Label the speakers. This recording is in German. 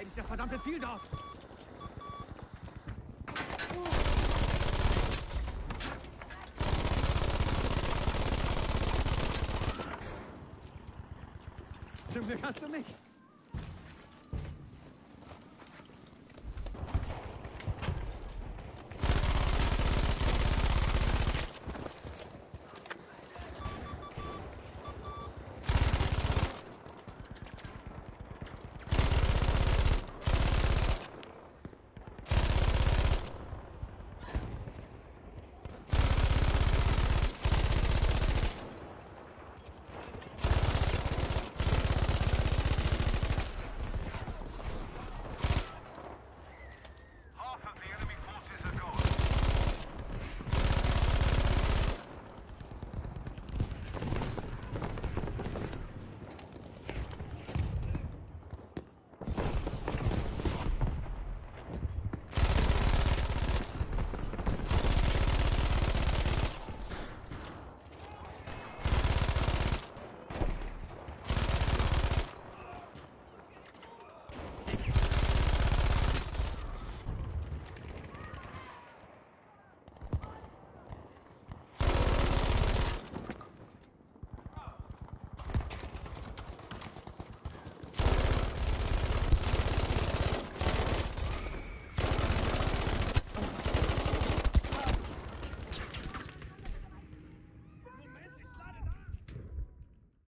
Speaker 1: eigentlich das verdammte Ziel dort! Zum Glück hast du mich.